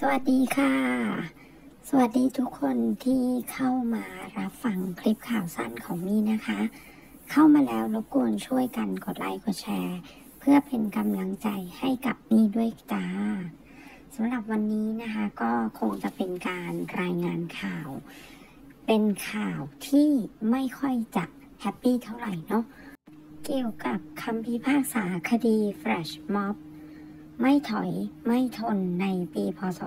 สวัสดีค่ะ สวัสดีทุกคนที่เข้ามารับฟังคลิปข่าวสั้นของมี่นะคะ เข้ามาแล้วรบกวนช่วยกันกดไลค์กดแชร์ เพื่อเป็นกำลังใจให้กับมี่ด้วยจ้าสำหรับวันนี้นะคะก็คงจะเป็นการรายงานข่าว เป็นข่าวที่ไม่ค่อยจะแฮปปี้เท่าไหร่เนาะเกี่ยวกับคำพิพากษาคดีแฟลชม็อบ ไม่ถอยไม่ทนในปีพศ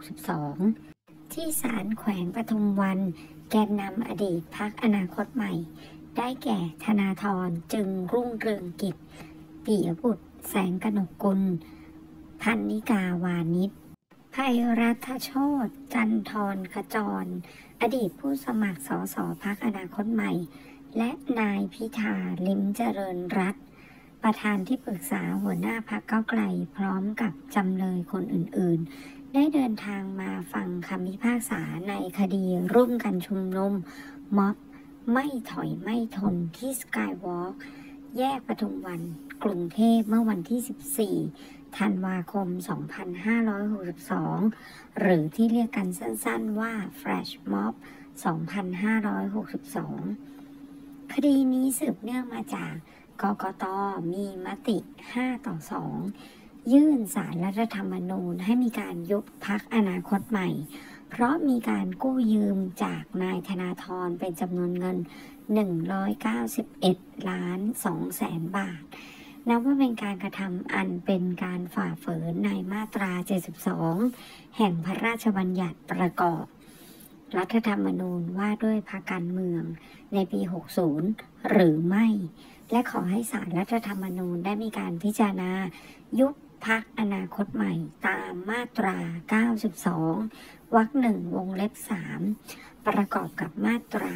2562 ที่ศาลแขวงปทุมวัน แกนนำอดีตพักอนาคตใหม่ ได้แก่ธนาธรจึงรุ่งเรืองกิจปิยบุตร แสงกนกกุล พันนิกาวานิชภัยรัฐโชตจันทรขจร อดีตผู้สมัครสสพักอนาคตใหม่ และนายพิธาลิมเจริญรัตน์ ประธานที่ปรึกษาหัวหน้าพักเก้าไกล พร้อมกับจำเลยคนอื่น ๆ ได้เดินทางมาฟังคำพิพากษาในคดีร่วมกันชุมนุมม็อบไม่ถอยไม่ทนที่สกายวอล์กแยกปทุมวันกรุงเทพเมื่อวันที่ 14 ธันวาคม 2562 หรือที่เรียกกันสั้น ๆ ว่า Flash Mob 2562 คดีนี้สืบเนื่องมาจาก กกตมีมติ 5 ต่อ 2 ยื่นสารรัฐธรรมนูญให้มีการยุบพักอนาคตใหม่ เพราะมีการกู้ยืมจากนายธนาธรเป็นจำนวนเงิน 191 ล้าน2แสนบาท นับว่าเป็นการกระทำอันเป็นการฝ่าฝืนในมาตรา 72 แห่งพระราชบัญญัติประกอบรัฐธรรมนูญว่าด้วยพรรคการเมืองในปี 60 หรือไม่ และขอให้สารรัฐธรรมนูญได้มีการพิจารณา ยุบพักอนาคตใหม่ตามมาตรา 92 วรรคหนึ่งวงเล็บ 3 ประกอบกับมาตรา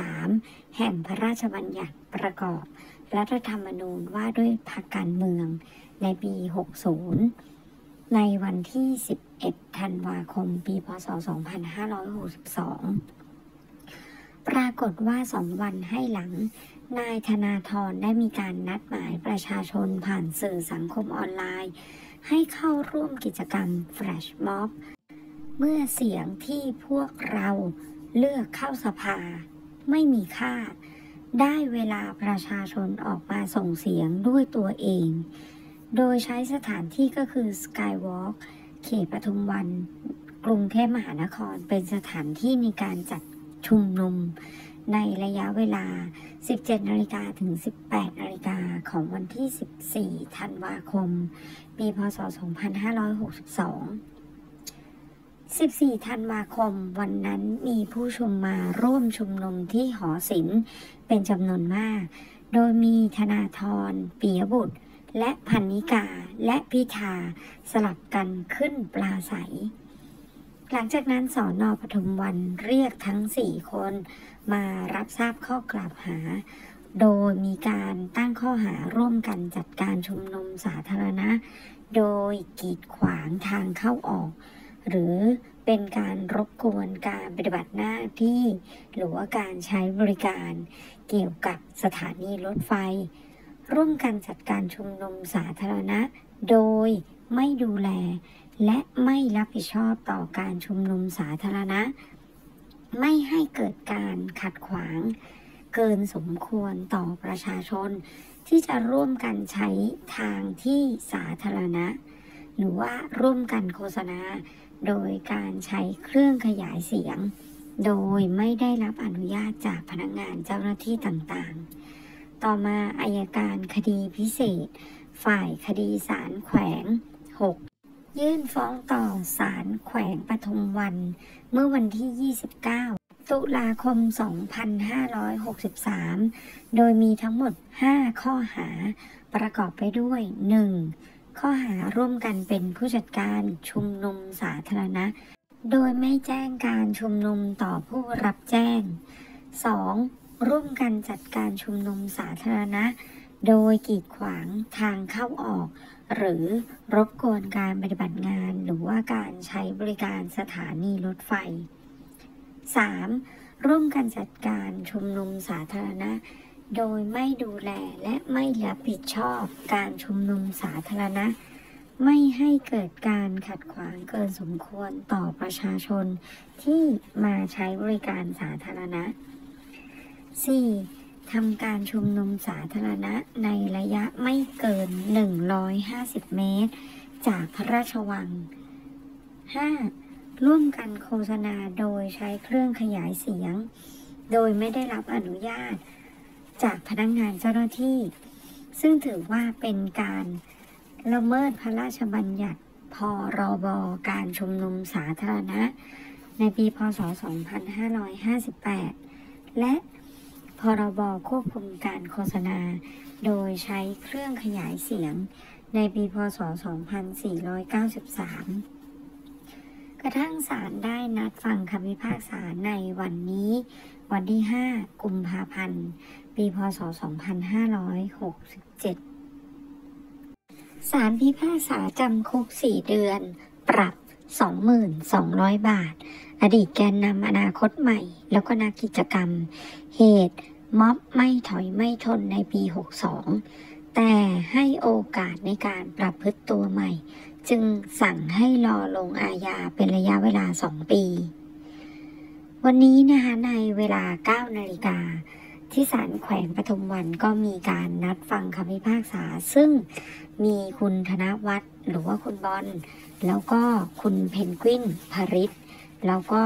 93 แห่งพระราชบัญญัติประกอบ รัฐธรรมนูญว่าด้วยพักการเมืองในปี 60 ในวันที่ 11 ธันวาคม ปี พศ 2562 ปรากฏว่าสองวันให้หลัง นายธนาธรได้มีการนัดหมายประชาชนผ่านสื่อสังคมออนไลน์ ให้เข้าร่วมกิจกรรมแฟลชม็อบ เมื่อเสียงที่พวกเราเลือกเข้าสภา ไม่มีค่า ได้เวลาประชาชนออกมาส่งเสียงด้วยตัวเอง โดยใช้สถานที่ก็คือ Skywalk เขตปทุมวัน กรุงเทพมหานครเป็นสถานที่ในการจัดชุมนุม ในระยะเวลา 17นาฬิกาถึง 18นาฬิกาของวันที่ 14 ธันวาคม ปีพศ 2562 14 ธันวาคม วันนั้นมีผู้ชุมมาร่วมชุมนุมที่หอศิลป์เป็นจำนวนมาก โดยมีธนาธรปียบุตร และพันนิกา และพิธาสลับกันขึ้นปลาใส หลังจากนั้นสอนอปทุมวันเรียกทั้งสี่คน มารับทราบข้อกล่าวหา โดยมีการตั้งข้อหาร่วมกันจัดการชุมนุมสาธารณะ โดยกีดขวางทางเข้าออก หรือเป็นการรบกวนการปฏิบัติหน้าที่ หรือว่าการใช้บริการเกี่ยวกับสถานีรถไฟ ร่วมกันจัดการชุมนุมสาธารณะ โดยไม่ดูแล และไม่รับผิดชอบต่อการชุมนุมสาธารณะ ไม่ให้เกิดการขัดขวาง เกินสมควรต่อประชาชน ที่จะร่วมกันใช้ทางที่สาธารณะ หรือว่าร่วมกันโฆษณา โดยการใช้เครื่องขยายเสียง โดยไม่ได้รับอนุญาตจากพนักงงานเจ้าหน้าที่ต่างๆ ต่อมาอายการคดีพิเศษ ฝ่ายคดีศาลแขวง 6 ยื่นฟ้องต่อศาลแขวงปทุมวัน เมื่อวันที่ 29 ตุลาคม 2563 โดยมีทั้งหมด 5 ข้อหา ประกอบไปด้วย 1. ข้อหาร่วมกันเป็นผู้จัดการชุมนุมสาธารณะ โดยไม่แจ้งการชุมนุมต่อผู้รับแจ้ง 2. ร่วมกันจัดการชุมนุมสาธารณะ โดยกีดขวางทางเข้าออก หรือรบกวนการปฏิบัติงานหรือว่าการใช้บริการสถานีรถไฟ 3. ร่วมกันจัดการชุมนุมสาธารณะ โดยไม่ดูแลและไม่รับผิดชอบการชุมนุมสาธารณะ ไม่ให้เกิดการขัดขวางเกินสมควรต่อประชาชนที่มาใช้บริการสาธารณะ 4. ทำการชุมนุมสาธารณะในระยะไม่เกิน 150 เมตร จากพระราชวัง 5. ร่วมกันโฆษณาโดยใช้เครื่องขยายเสียง โดยไม่ได้รับอนุญาต จากพนักงงานเจ้าหน้าที่ ซึ่งถือว่าเป็นการละเมิดพระราชบัญญัติพรบการชุมนุมสาธารณะ ในปีพศ 2558 และ พรบควบคุมการโฆษณา โดยใช้เครื่องขยายเสียงในปีพศ 2493 กระทั่งศาลได้นัดฟังคำพิพากษาในวันนี้ วันที่ 5 กุมภาพันธ์ ปีพศ 2567 ศาลพิพากษาจำคุก 4 เดือน ปรับ 22,000 บาท อดีตแกนนำอนาคตใหม่ แล้วก็นักกิจกรรม เหตุ ม็อบไม่ถอยไม่ทนในปี 62 แต่ให้โอกาสในการปรับพฤติตัวใหม่ จึงสั่งให้รอลงอาญาเป็นระยะเวลา 2 ปี วันนี้นะคะในเวลา 9 นาฬิกาที่ศาลแขวงปทุมวันก็มีการนัดฟังคำพิพากษา ซึ่งมีคุณธนวัฒน์หรือว่าคุณบอล แล้วก็คุณเพนกวินภริษแล้วก็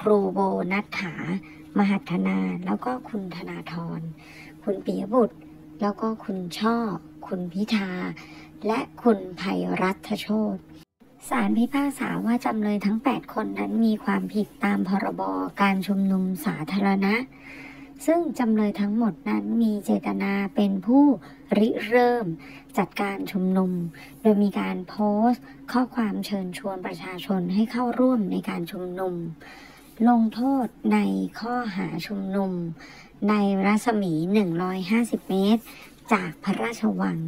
ครูโบนัฐถา มหัฒนา แล้วก็คุณธนาธร คุณปิยบุตร แล้วก็คุณช่อ คุณพิธา และคุณภัยรัฐโชตศาลพิพากษาว่าจำเลยทั้ง 8 คนนั้นมีความผิดตามพรบการชุมนุมสาธารณะ ซึ่งจำเลยทั้งหมดนั้นมีเจตนาเป็นผู้ริเริ่มจัดการชุมนุม โดยมีการโพสต์ ข้อความเชิญชวนประชาชนให้เข้าร่วมในการชุมนุม ลงโทษในข้อหาชุมนุม ในรัศมี 150 เมตร จากพระราชวัง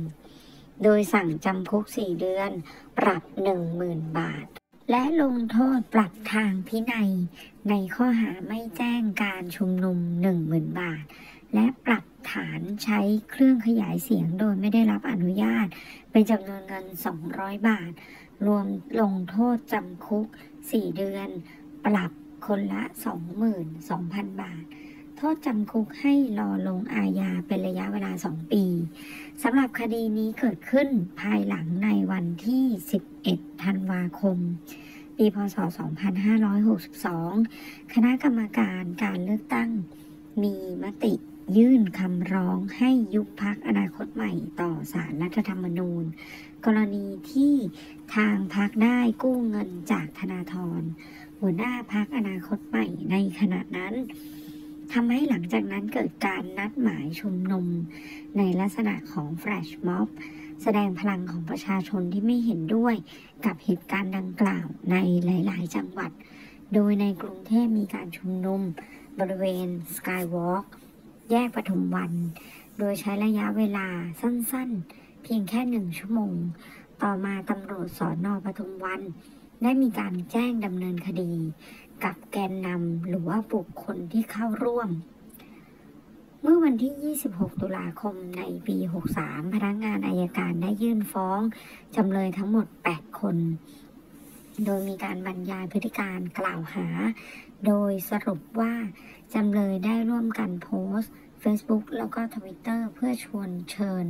โดยสั่งจำคุก 4 เดือน ปรับ 10,000 บาท และลงโทษปรับทางพินัย ในข้อหาไม่แจ้งการชุมนุม 10,000 บาท และปรับฐานใช้เครื่องขยายเสียงโดยไม่ได้รับอนุญาต เป็นจำนวนเงิน 200 บาท รวมลงโทษจำคุก 4 เดือน ปรับ คนละ 22,000 บาท โทษจำคุกให้รอลงอาญาเป็นระยะเวลา 2 ปีสำหรับคดีนี้เกิดขึ้นภายหลังในวันที่ 11 ธันวาคม ปีพศ 2562 คณะกรรมการการเลือกตั้งมีมติยื่นคำร้องให้ยุบพักอนาคตใหม่ต่อสารรัฐธรรมนูญ กรณีที่ทางพักได้กู้เงินจากธนาธร หัวหน้าพักอนาคตใหม่ในขณะนั้นทำให้หลังจากนั้นเกิดการนัดหมายชุมนุม ในลักษณะของแฟลชม็อบ แสดงพลังของประชาชนที่ไม่เห็นด้วยกับเหตุการณ์ดังกล่าวในหลาย ๆ จังหวัด โดยในกรุงเทพมีการชุมนุม บริเวณสกายวอล์กแยกปทุมวัน โดยใช้ระยะเวลาสั้น ๆ เพียงแค่หนึ่งชั่วโมง ต่อมาตำรวจสอนอปทุมวัน ได้มีการแจ้งดำเนินคดี กับแกนนำหรือว่าบุคคลที่เข้าร่วม เมื่อวันที่ 26 ตุลาคมในปี 63 พนักงานอายการได้ยื่นฟ้องจำเลยทั้งหมด 8 คน โดยมีการบรรยายพฤติการกล่าวหา โดยสรุปว่าจำเลยได้ร่วมกันโพสต์ Facebook แล้วก็ Twitter เพื่อชวนเชิญ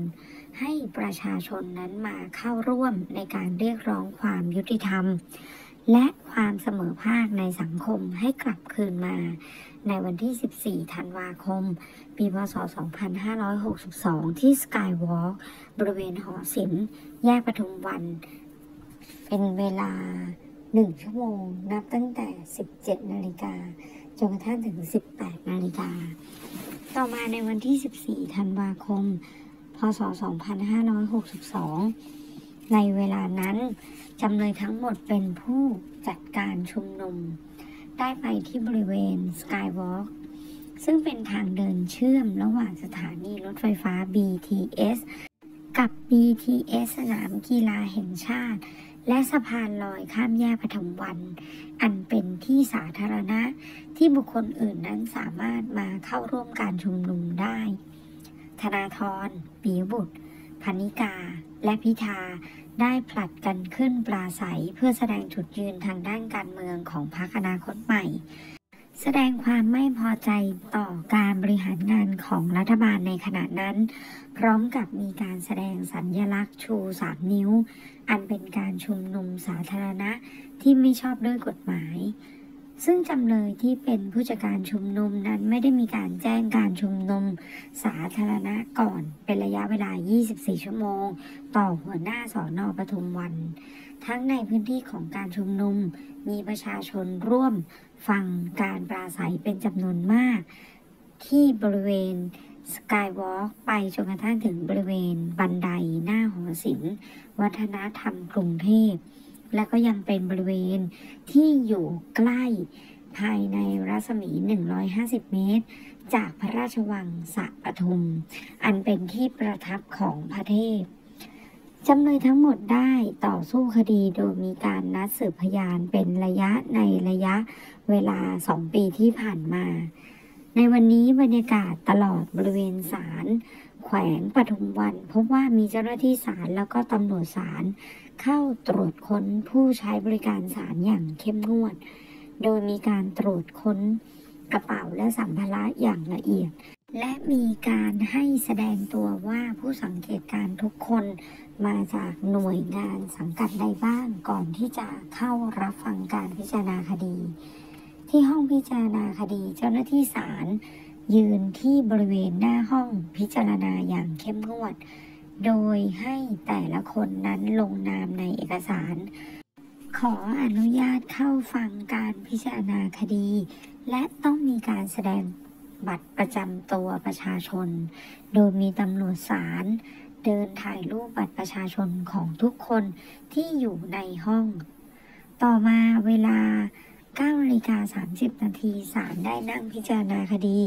ให้ประชาชนนั้นมาเข้าร่วมในการเรียกร้องความยุติธรรม และความเสมอภาคในสังคมให้กลับคืนมา ในวันที่ 14 ธันวาคม ปีพศ 2562 ที่ Skywalk บริเวณหอศิลป์แยกปทุมวัน เป็นเวลา 1 ชั่วโมง นับตั้งแต่ 17 นาฬิกาจนกระทั่งถึง 18 นาฬิกา ต่อมาในวันที่ 14 ธันวาคม พศ 2562 ในเวลานั้นจำเลยทั้งหมดเป็นผู้จัดการชุมนุม ได้ไปที่บริเวณ Skywalk ซึ่งเป็นทางเดินเชื่อมระหว่างสถานีรถไฟฟ้า BTS กับ BTS สนามกีฬาแห่งชาติ และสะพานลอยข้ามแยกปฐมวัน อันเป็นที่สาธารณะที่บุคคลอื่นนั้นสามารถมาเข้าร่วมการชุมนุมได้ ธนาธร ปียบุตรพนิกา และพิธาได้ผลัดกันขึ้นปราศัยเพื่อแสดงจุดยืนทางด้านการเมืองของพรรคอนาคตใหม่ แสดงความไม่พอใจต่อการบริหารงานของรัฐบาลในขณะนั้น พร้อมกับมีการแสดงสัญญลักษณ์ชูสามนิ้ว อันเป็นการชุมนุมสาธารณะที่ไม่ชอบด้วยกฎหมาย ซึ่งจำเลยที่เป็นผู้จัดการชุมนุมนั้นไม่ได้มีการแจ้งการชุมนุมสาธารณะก่อนเป็นระยะเวลา 24 ชั่วโมง ต่อหัวหน้าสอนอปทุมวัน ทั้งในพื้นที่ของการชุมนุมมีประชาชนร่วมฟังการปราศัยเป็นจำนวนมาก ที่บริเวณสกายวอล์กไปจนกระทั่งถึงบริเวณบันไดหน้าหอศิลป์วัฒนธรรมกรุงเทพ และก็ยังเป็นบริเวณที่อยู่ใกล้ภายในรัศมี 150 เมตร จากพระราชวังสะปทุม อันเป็นที่ประทับของพระเทพจำเลยทั้งหมดได้ต่อสู้คดีโดยมีการนัดสืบพยานเป็นระยะในระยะเวลาสองปีที่ผ่านมา ในวันนี้บรรยากาศตลอดบริเวณศาลแขวงปทุมวันพบว่ามีเจ้าหน้าที่ศาลแล้วก็ตำรวจศาล เข้าตรวจค้นผู้ใช้บริการศาลอย่างเข้มงวด โดยมีการตรวจค้นกระเป๋าและสัมภาระอย่างละเอียด และมีการให้แสดงตัวว่าผู้สังเกตการทุกคนมาจากหน่วยงานสังกัดใดบ้างก่อนที่จะเข้ารับฟังการพิจารณาคดี ที่ห้องพิจารณาคดีเจ้าหน้าที่ศาลยืนที่บริเวณหน้าห้องพิจารณาอย่างเข้มงวด โดยให้แต่ละคนนั้นลงนามในเอกสาร ขออนุญาตเข้าฟังการพิจารณาคดี และต้องมีการแสดงบัตรประจำตัวประชาชน โดยมีตำรวจศาลเดินถ่ายรูปบัตรประชาชนของทุกคนที่อยู่ในห้อง ต่อมาเวลา9นาฬิกา30 นาทีศาลได้นั่งพิจารณาคดี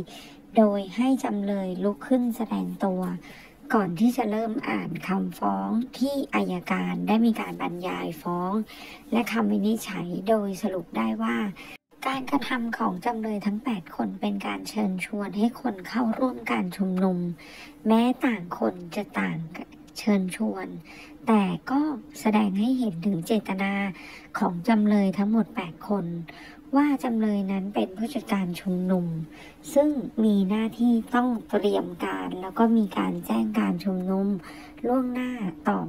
โดยให้จำเลยลุกขึ้นแสดงตัว ก่อนที่จะเริ่มอ่านคำฟ้องที่อายการได้มีการบรรยายฟ้อง และคำวินิจฉัยโดยสรุปได้ว่า การกระทำของจำเลยทั้ง 8 คนเป็นการเชิญชวนให้คนเข้าร่วมการชุมนุม แม้ต่างคนจะต่างเชิญชวน แต่ก็แสดงให้เห็นถึงเจตนาของจำเลยทั้งหมด 8 คน ว่าจำเลยนั้นเป็นผู้จัดการชุมนุม ซึ่งมีหน้าที่ต้องเตรียมการแล้วก็มีการแจ้งการชุมนุม ล่วงหน้าต่อ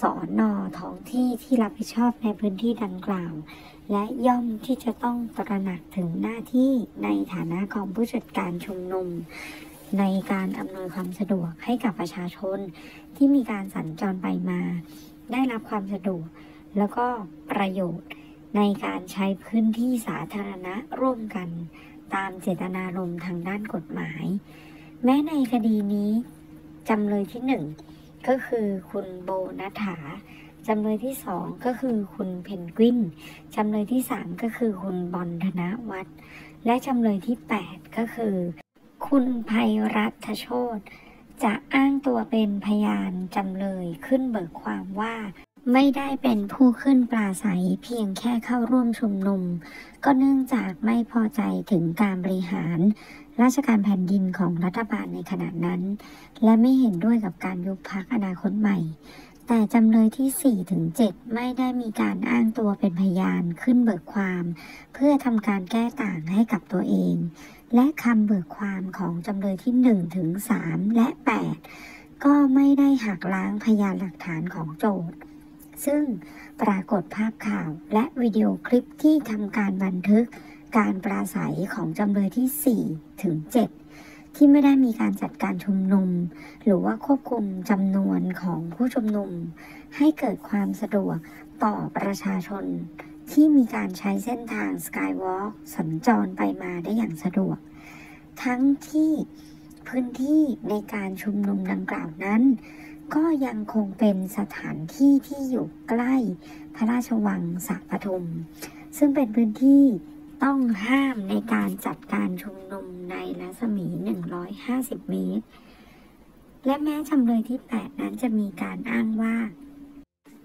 สอนอท้องที่ที่รับผิดชอบในพื้นที่ดังกล่าว และย่อมที่จะต้องตระหนักถึงหน้าที่ในฐานะของผู้จัดการชุมนุม ในการอำนวยความสะดวกให้กับประชาชน ที่มีการสัญจรไปมา ได้รับความสะดวก แล้วก็ประโยชน์ ในการใช้พื้นที่สาธารณะร่วมกัน ตามเจตนารมณ์ทางด้านกฎหมาย แม้ในคดีนี้จำเลยที่หนึ่งก็คือคุณโบนัฐาจำเลยที่สองก็คือคุณเพนกวินจำเลยที่สามก็คือคุณบอลธนวัฒน์และจำเลยที่แปดก็คือ คุณภัยรัตโชตจะอ้างตัวเป็นพยานจำเลยขึ้นเบิกความว่า ไม่ได้เป็นผู้ขึ้นปราศัยเพียงแค่เข้าร่วมชุมนุม ก็เนื่องจากไม่พอใจถึงการบริหาร ราชการแผ่นดินของรัฐบาลในขณะนั้น และไม่เห็นด้วยกับการยุบพักอนาคตใหม่ แต่จำเลยที่ 4 ถึง 7 ไม่ได้มีการอ้างตัวเป็นพยานขึ้นเบิกความ เพื่อทำการแก้ต่างให้กับตัวเอง และคำเบิกความของจำเลยที่ 1 ถึง 3 และ 8 ก็ไม่ได้หักล้างพยานหลักฐานของโจทย์ ซึ่งปรากฏภาพข่าวและวิดีโอคลิปที่ทำการบันทึกการปราศัยของจำเลยที่ 4 ถึง 7 ที่ไม่ได้มีการจัดการชุมนุม หรือว่าควบคุมจำนวนของผู้ชุมนุม ให้เกิดความสะดวกต่อประชาชน ที่มีการใช้เส้นทางสกายวอล์กสัญจรไปมาได้อย่างสะดวก ทั้งที่พื้นที่ในการชุมนุมดังกล่าวนั้น ก็ยังคงเป็นสถานที่ที่อยู่ใกล้พระราชวังสัปทุม ซึ่งเป็นพื้นที่ต้องห้ามในการจัดการชุมนุมในรัศมี 150 เมตร และแม้จำเลยที่ 8 นั้นจะมีการอ้างว่า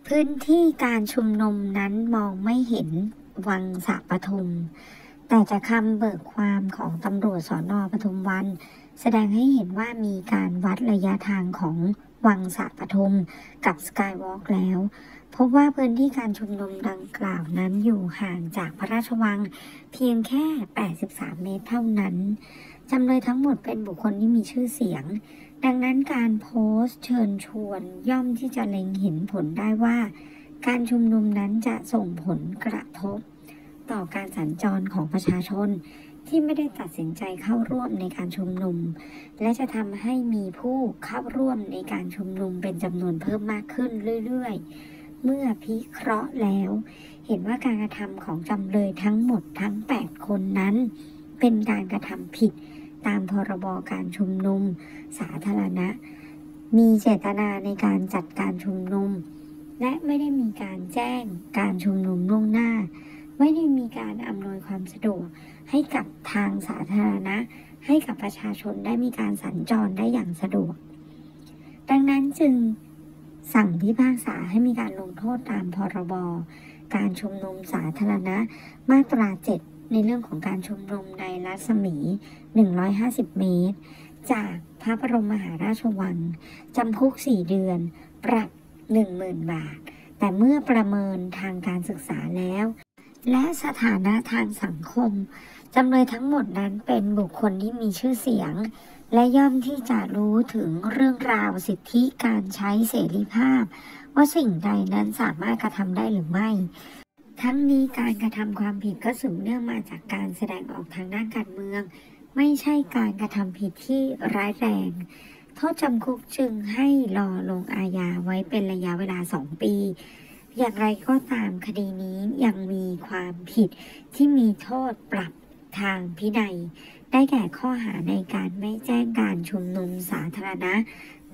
พื้นที่การชุมนุมนั้นมองไม่เห็นวังสัปทุม แต่จากคำเบิกความของตำรวจสอนอปทุมวัน แสดงให้เห็นว่ามีการวัดระยะทางของ วังสะปทุมกับสกายวอล์กแล้ว พบว่าพื้นที่การชุมนุมดังกล่าวนั้นอยู่ห่างจากพระราชวังเพียงแค่ 83 เมตรเท่านั้นจำเลยทั้งหมดเป็นบุคคลที่มีชื่อเสียง ดังนั้นการโพสต์เชิญชวนย่อมที่จะเล็งเห็นผลได้ว่า การชุมนุมนั้นจะส่งผลกระทบ ต่อการสัญจรของประชาชน ที่ไม่ได้ตัดสินใจเข้าร่วมในการชุมนุม และจะทำให้มีผู้เข้าร่วมในการชุมนุมเป็นจำนวนเพิ่มมากขึ้นเรื่อยๆ เมื่อพิเคราะห์แล้ว เห็นว่าการกระทำของจำเลยทั้งหมดทั้ง 8 คนนั้น เป็นการกระทำผิดตามพรบการชุมนุม สาธารณะ มีเจตนาในการจัดการชุมนุม และไม่ได้มีการแจ้งการชุมนุมล่วงหน้า ไม่ได้มีการอำนวยความสะดวก ให้กับทางสาธารณะ ให้กับประชาชนได้มีการสัญจรได้อย่างสะดวก ดังนั้นจึงสั่งพิพากษาให้มีการลงโทษตามพรบการชุมนุมสาธารณะมาตรา7ในเรื่องของการชุมนุมในรัศมี 150 เมตร จากพระบรมมหาราชวังจำคุก 4 เดือน ปรับ 10,000 บาท แต่เมื่อประเมินทางการศึกษาแล้ว และสถานะทางสังคม จำเลยทั้งหมดนั้นเป็นบุคคลที่มีชื่อเสียง และย่อมที่จะรู้ถึงเรื่องราวสิทธิการใช้เสรีภาพ ว่าสิ่งใดนั้นสามารถกระทำได้หรือไม่ ทั้งนี้การกระทำความผิดก็สืบเนื่องมาจากการแสดงออกทางด้านการเมือง ไม่ใช่การกระทำผิดที่ร้ายแรงโทษจำคุกจึงให้รอลงอาญาไว้เป็นระยะเวลา 2 ปี อย่างไรก็ตามคดีนี้ยังมีความผิดที่มีโทษปรับ ทางพินัย ได้แก่ข้อหาในการไม่แจ้งการชุมนุมสาธารณะ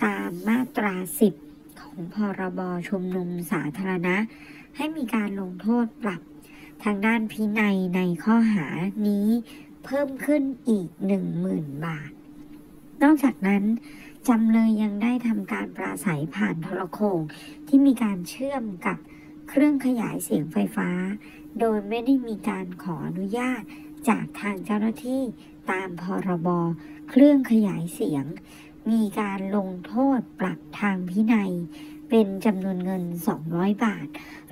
ตามมาตรา 10 ของพรบชุมนุมสาธารณะ ให้มีการลงโทษปรับ ทางด้านพินัยในข้อหานี้เพิ่มขึ้นอีก 10,000 บาท นอกจากนั้นจำเลยยังได้ทำการปราศัยผ่านโทรโขงที่มีการเชื่อมกับเครื่องขยายเสียงไฟฟ้า โดยไม่ได้มีการขออนุญาต จากทางเจ้าหน้าที่ตามพรบเครื่องขยายเสียง มีการลงโทษปรับทางพินัย เป็นจำนวนเงิน 200 บาท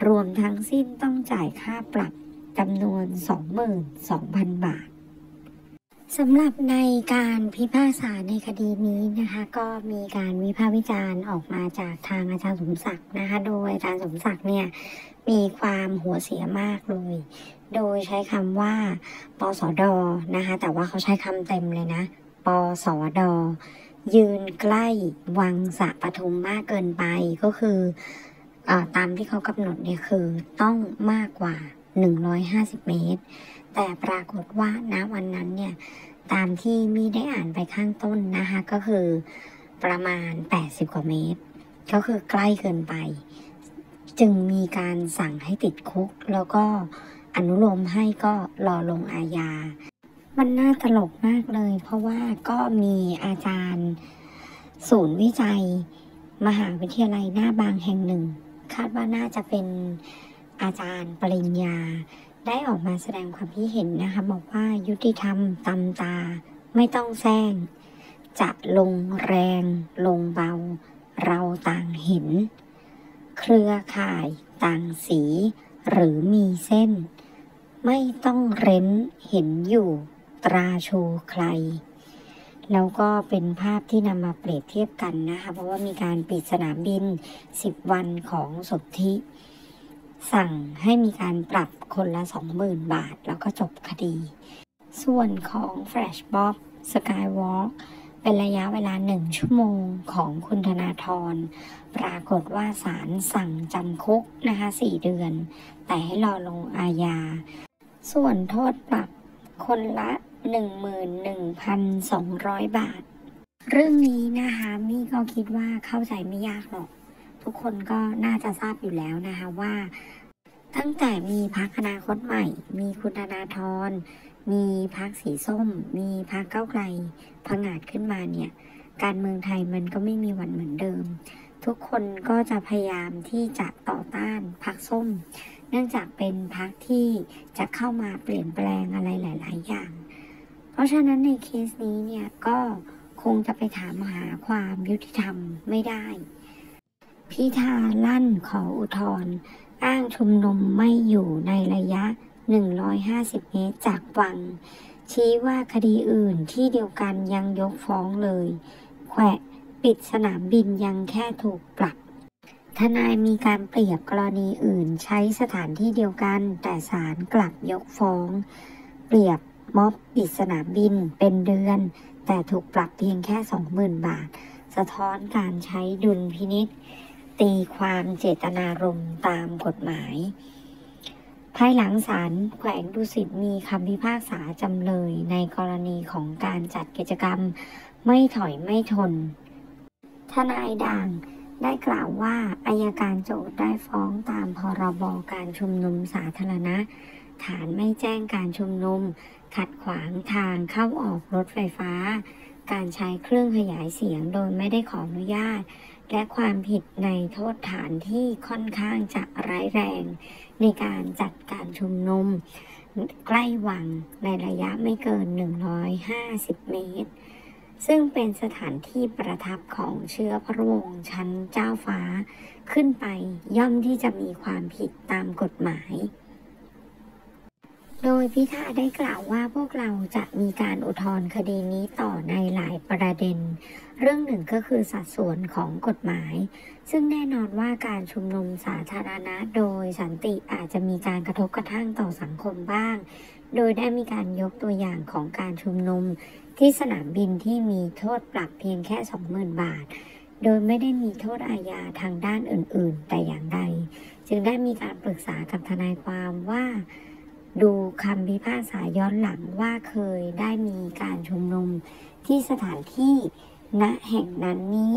รวมทั้งสิ้นต้องจ่ายค่าปรับจำนวน 22,000 บาทสำหรับในการพิพากษาในคดีนี้นะคะ ก็มีการวิพากษ์วิจารณ์ออกมาจากทางอาจารย์สมศักดิ์นะคะ โดยอาจารย์สมศักดิ์เนี่ย มีความหัวเสียมากเลย โดยใช้คำว่าปสดนะคะ แต่ว่าเขาใช้คำเต็มเลยนะปสด ยืนใกล้วังสะปทุมมากเกินไปก็คืออตามที่เขากำหนดเนี่ยคือต้องมากกว่า 150 เมตร แต่ปรากฏว่าณวันนั้นเนี่ยตามที่มีได้อ่านไปข้างต้นนะคะ ก็คือประมาณ 80 กว่าเมตร ก็คือใกล้เกินไป จึงมีการสั่งให้ติดคุก แล้วก็อนุโลมให้ก็รอลงอาญา มันน่าตลกมากเลย เพราะว่าก็มีอาจารย์ ศูนย์วิจัย มหาวิทยาลัยหน้าบางแห่งหนึ่ง คาดว่าน่าจะเป็นอาจารย์ปริญญา ได้ออกมาแสดงความคิดเห็นนะคะบอกว่ายุติธรรมตำตา ไม่ต้องแซงจะลงแรง ลงเบา เราต่างเห็น เครือข่ายต่างสี หรือมีเส้น ไม่ต้องเร้นเห็นอยู่ตราชูใคร แล้วก็เป็นภาพที่นำมาเปรียบเทียบกันนะคะ เพราะว่ามีการปิดสนามบิน 10 วันของสนธิสั่งให้มีการปรับคนละ 20,000 บาท แล้วก็จบคดี ส่วนของ Flash Bob Skywalk เป็นระยะเวลาหนึ่งชั่วโมงของคุณธนาธรปรากฏว่าศาลสั่งจำคุกนะคะ4เดือน แต่ให้รอลงอาญา ส่วนโทษปรับคนละ 11,200 บาท เรื่องนี้นะคะมี่ก็คิดว่าเข้าใจไม่ยากหรอก ทุกคนก็น่าจะทราบอยู่แล้วนะคะว่า ตั้งแต่มีพักอนาคตใหม่ มีคุณธนาธร มีพักสีส้ม มีพักเก้าไกลผงาดขึ้นมาเนี่ย การเมืองไทยมันก็ไม่มีวันเหมือนเดิม ทุกคนก็จะพยายามที่จะต่อต้านพักส้ม เนื่องจากเป็นพักที่จะเข้ามาเปลี่ยนแปลงอะไรหลาย ๆ อย่าง เพราะฉะนั้นในเคสนี้เนี่ยก็คงจะไปถามหาความยุติธรรมไม่ได้ พิธาลั่นขออุทธรณ์อ้างชุมนุมไม่อยู่ในระยะ 150 เมตรจากวัง ชี้ว่าคดีอื่นที่เดียวกันยังยกฟ้องเลย แขวะปิดสนามบินยังแค่ถูกปรับ ทนายมีการเปรียบกรณีอื่นใช้สถานที่เดียวกัน แต่ศาลกลับยกฟ้อง เปรียบม็อบปิดสนามบินเป็นเดือน แต่ถูกปรับเพียงแค่ 20,000 บาท สะท้อนการใช้ดุลพินิษตีความเจตนารมณ์ตามกฎหมาย ภายหลังศาลแขวงดุสิตมีคำพิพากษาจำเลยในกรณีของการจัดกิจกรรมไม่ถอยไม่ทน ทนายด่างได้กล่าวว่าอายการโจทย์ได้ฟ้องตามพรบการชุมนุมสาธารณะ ฐานไม่แจ้งการชุมนุม ขัดขวางทางเข้าออกรถไฟฟ้า การใช้เครื่องขยายเสียงโดยไม่ได้ขออนุญาต และความผิดในโทษฐานที่ค่อนข้างจะร้ายแรงในการจัดการชุมนุม ใกล้วังในระยะไม่เกิน 150 เมตร ซึ่งเป็นสถานที่ประทับของเชื้อพระวงศ์ชั้นเจ้าฟ้า ขึ้นไปย่อมที่จะมีความผิดตามกฎหมาย โดยพิธาได้กล่าวว่าพวกเราจะมีการอุทธรณ์คดีนี้ต่อในหลายประเด็น เรื่องหนึ่งก็คือสัดส่วนของกฎหมาย ซึ่งแน่นอนว่าการชุมนุมสาธารณะโดยสันติอาจจะมีการกระทบกระทั่งต่อสังคมบ้าง โดยได้มีการยกตัวอย่างของการชุมนุมที่สนามบินที่มีโทษปรับเพียงแค่ 20,000 บาท โดยไม่ได้มีโทษอาญาทางด้านอื่น ๆ แต่อย่างใด จึงได้มีการปรึกษากับทนายความว่า ดูคำพิพากษาย้อนหลังว่าเคยได้มีการชุมนุมที่สถานที่ณแห่งนั้นนี้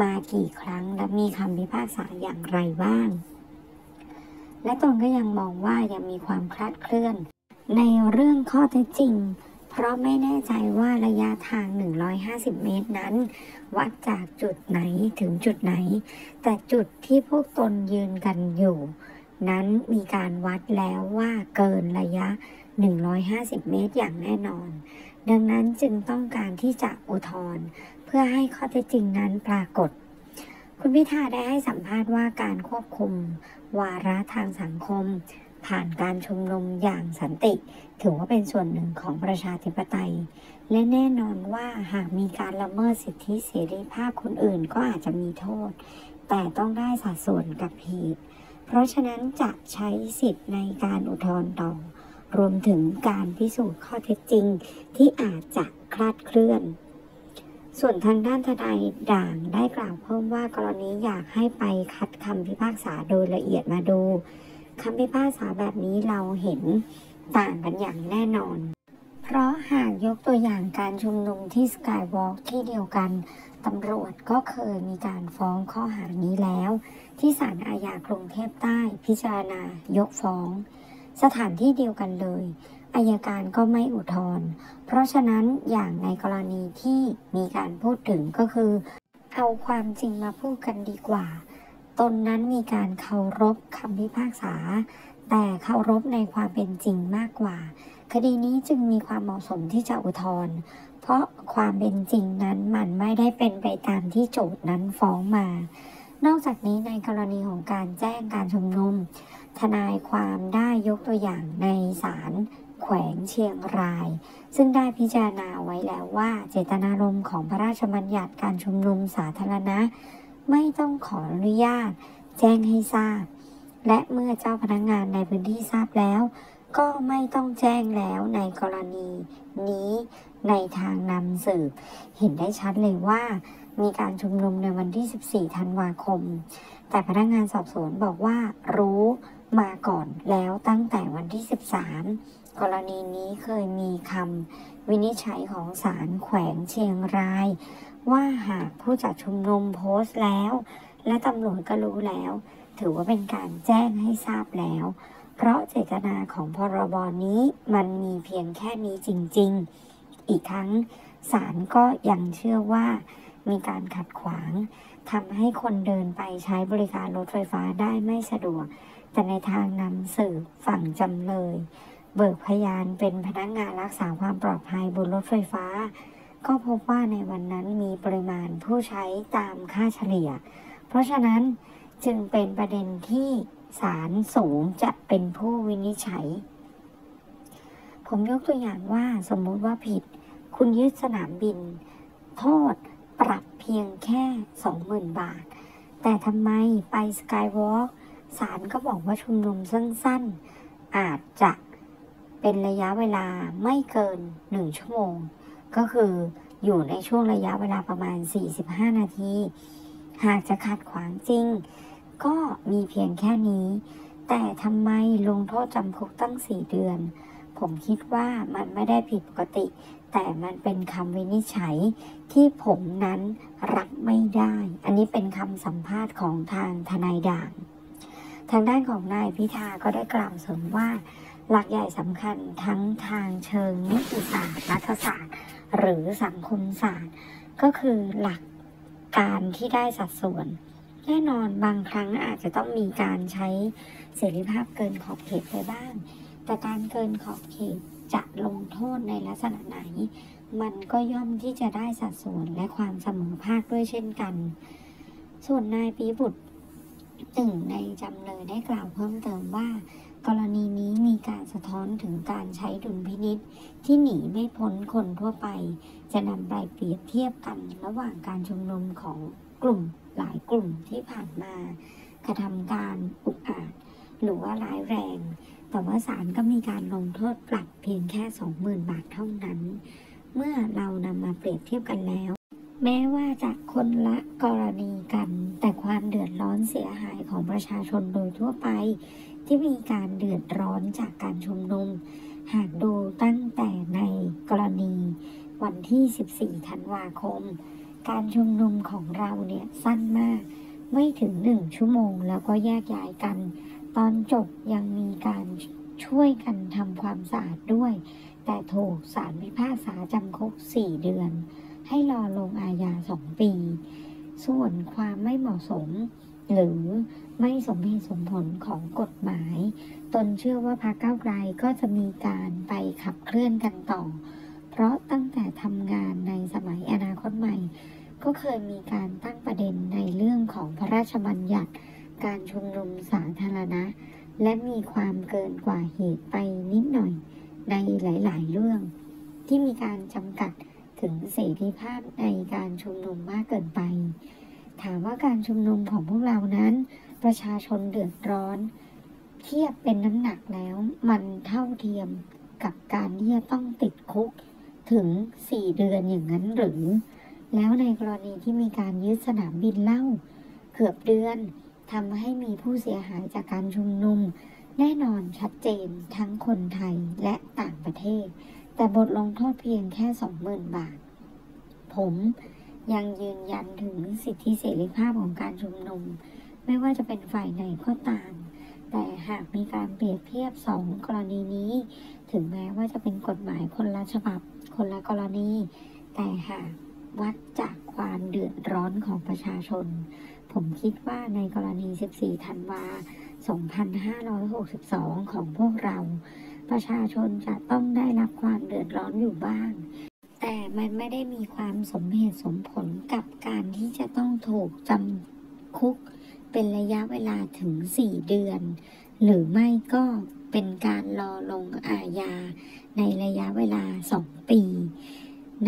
มากี่ครั้งและมีคำพิพากษาอย่างไรบ้าง และตนก็ยังมองว่ายังมีความคลาดเคลื่อน ในเรื่องข้อเท็จจริง เพราะไม่แน่ใจว่าระยะทาง 150 เมตรนั้น วัดจากจุดไหนถึงจุดไหน แต่จุดที่พวกตนยืนกันอยู่ นั้นมีการวัดแล้วว่าเกินระยะ 150 เมตรอย่างแน่นอน ดังนั้นจึงต้องการที่จะอุทธรณ์เพื่อให้ข้อเท็จจริงนั้นปรากฏ คุณพิธาได้ให้สัมภาษณ์ว่าการควบคุม วาระทางสังคม ผ่านการชุมนุมอย่างสันติ ถือว่าเป็นส่วนหนึ่งของประชาธิปไตย และแน่นอนว่าหากมีการละเมิดสิทธิเสรีภาพคนอื่นก็อาจจะมีโทษ แต่ต้องได้สัดส่วนกับเหตุ เพราะฉะนั้นจะใช้สิทธิ์ในการอุทธรณ์ต่อ รวมถึงการพิสูจน์ข้อเท็จจริงที่อาจจะคลาดเคลื่อน ส่วนทางด้านทนายด่างได้กล่าวเพิ่มว่ากรณีอยากให้ไปคัดคำพิพากษาโดยละเอียดมาดูคำพิพากษาแบบนี้เราเห็นต่างกันอย่างแน่นอน เพราะหากยกตัวอย่างการชุมนุมที่สกายวอล์กที่เดียวกันตำรวจก็เคยมีการฟ้องข้อหานี้แล้ว ที่ศาลอาญากรุงเทพใต้พิจารณายกฟ้อง สถานที่เดียวกันเลยอายการก็ไม่อุทธรณ์เพราะฉะนั้นอย่างในกรณีที่มีการพูดถึงก็คือ เอาความจริงมาพูดกันดีกว่า ตนนั้นมีการเคารพคำพิพากษา แต่เคารพในความเป็นจริงมากกว่า คดีนี้จึงมีความเหมาะสมที่จะอุทธรณ์เพราะความเป็นจริงนั้นมันไม่ได้เป็นไปตามที่โจทย์นั้นฟ้องมา นอกจากนี้ในกรณีของการแจ้งการชุมนุม ทนายความได้ยกตัวอย่างในศาลแขวงเชียงราย ซึ่งได้พิจารณาไว้แล้วว่าเจตนารมณ์ของพระราชบัญญัติการชุมนุมสาธารณะ ไม่ต้องขออนุญาต แจ้งให้ทราบ และเมื่อเจ้าพนักงงานในพื้นที่ทราบแล้ว ก็ไม่ต้องแจ้งแล้วในกรณีนี้ในทางนำสืบ เห็นได้ชัดเลยว่า มีการชุมนุมในวันที่ 14 ธันวาคม แต่พนักงานสอบสวนบอกว่ารู้มาก่อนแล้วตั้งแต่วันที่ 13 กรณีนี้เคยมีคำวินิจฉัยของศาลแขวงเชียงราย ว่าหากผู้จัดชุมนุมโพสต์แล้ว และตำรวจก็รู้แล้ว ถือว่าเป็นการแจ้งให้ทราบแล้ว เพราะเจตนาของพรบนี้มันมีเพียงแค่นี้จริง ๆ อีกทั้งศาลก็ยังเชื่อว่า มีการขัดขวางทำให้คนเดินไปใช้บริการรถไฟฟ้าได้ไม่สะดวก แต่ในทางนำสืบฝั่งจำเลย เบิกพยานเป็นพนักงานรักษาความปลอดภัยบนรถไฟฟ้า ก็พบว่าในวันนั้นมีปริมาณผู้ใช้ตามค่าเฉลี่ย เพราะฉะนั้นจึงเป็นประเด็นที่ศาลสูงจะเป็นผู้วินิจฉัย ผมยกตัวอย่างว่าสมมุติว่าผิด คุณยึดสนามบิน โทษ ปรับเพียงแค่ 20,000 บาท แต่ทำไมไปสกายวอล์กศาลก็บอกว่าชุมนุมสั้นๆ อาจจะเป็นระยะเวลาไม่เกิน 1 ชั่วโมง ก็คืออยู่ในช่วงระยะเวลาประมาณ 45 นาที หากจะขัดขวางจริง ก็มีเพียงแค่นี้ แต่ทำไมลงโทษจำคุกตั้ง 4 เดือน ผมคิดว่ามันไม่ได้ผิดปกติ แต่มันเป็นคำวินิจฉัยที่ผมนั้นรับไม่ได้ อันนี้เป็นคำสัมภาษณ์ของทางทนายด่าง ทางด้านของนายพิธาก็ได้กล่าวเสริมว่า หลักใหญ่สำคัญทั้งทางเชิงนิติศาสตร์รัฐศาสตร์ หรือสังคมศาสตร์ ก็คือหลักการที่ได้สัดส่วน แน่นอนบางครั้งอาจจะต้องมีการใช้เสรีภาพเกินขอบเขตไปบ้าง แต่การเกินขอบเขต จะลงโทษในลักษณะไหน มันก็ย่อมที่จะได้สัดส่วนและความเสมอภาคด้วยเช่นกัน ส่วนนายปีบุตรหนึ่งในจำเลยได้กล่าวเพิ่มเติมว่า กรณีนี้มีการสะท้อนถึงการใช้ดุลพินิษที่หนีไม่พ้นคนทั่วไป จะนำไปเปรียบเทียบกันระหว่างการชุมนุมของกลุ่มหลายกลุ่มที่ผ่านมากระทำการอุกอาจหรือว่าร้ายแรง แต่ว่าศาลก็มีการลงโทษปรับเพียงแค่ 20,000 บาทเท่านั้น เมื่อเรานำมาเปรียบเทียบกันแล้ว แม้ว่าจะคนละกรณีกัน แต่ความเดือดร้อนเสียหายของประชาชนโดยทั่วไป ที่มีการเดือดร้อนจากการชุมนุม หากดูตั้งแต่ในกรณีวันที่ 14 ธันวาคม การชุมนุมของเราเนี่ยสั้นมาก ไม่ถึงหนึ่งชั่วโมงแล้วก็แยกย้ายกัน ตอนจบยังมีการช่วยกันทำความสะอาดด้วย แต่ถูกศาลพิพากษาจำคุก 4 เดือน ให้รอลงอาญา 2 ปี ส่วนความไม่เหมาะสม หรือไม่สมเหตุสมผลของกฎหมาย ตนเชื่อว่าพรรคก้าวไกลก็จะมีการไปขับเคลื่อนกันต่อ เพราะตั้งแต่ทำงานในสมัยอนาคตใหม่ ก็เคยมีการตั้งประเด็นในเรื่องของพระราชบัญญัติ การชุมนุมสาธารณะ และมีความเกินกว่าเหตุไปนิดหน่อยในหลาย ๆ เรื่อง ที่มีการจำกัดถึงเสรีภาพในการชุมนุมมากเกินไป ถามว่าการชุมนุมของพวกเรานั้น ประชาชนเดือดร้อน เทียบเป็นน้ำหนักแล้ว มันเท่าเทียมกับการที่จะต้องติดคุกถึง 4 เดือนอย่างนั้นหรือ แล้วในกรณีที่มีการยึดสนามบินเล่า เกือบเดือน ทำให้มีผู้เสียหายจากการชุมนุม แน่นอนชัดเจนทั้งคนไทยและต่างประเทศ แต่บทลงโทษเพียงแค่ 20,000 บาท ผมยังยืนยันถึงสิทธิเสรีภาพของการชุมนุม ไม่ว่าจะเป็นฝ่ายไหนก็ตาม แต่หากมีการเปรียบเทียบสองกรณีนี้ ถึงแม้ว่าจะเป็นกฎหมายคนละฉบับ คนละกรณี แต่หากวัดจากความเดือดร้อนของประชาชน ผมคิดว่าในกรณี 14 ธันวา 2562 ของพวกเรา ประชาชนจะต้องได้รับความเดือดร้อนอยู่บ้าง แต่มันไม่ได้มีความสมเหตุสมผลกับการที่จะต้องถูกจำคุก เป็นระยะเวลาถึง 4 เดือน หรือไม่ก็เป็นการรอลงอาญาในระยะเวลา 2 ปี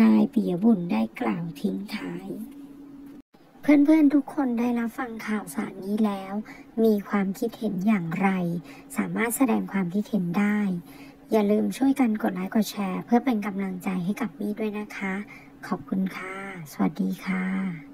นายปิยบุญได้กล่าวทิ้งท้าย เพื่อนๆทุกคนได้รับฟังข่าวสารนี้แล้ว มีความคิดเห็นอย่างไร สามารถแสดงความคิดเห็นได้ อย่าลืมช่วยกันกดไลค์กดแชร์ เพื่อเป็นกำลังใจให้กับมี่ด้วยนะคะ ขอบคุณค่ะ สวัสดีค่ะ